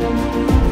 Música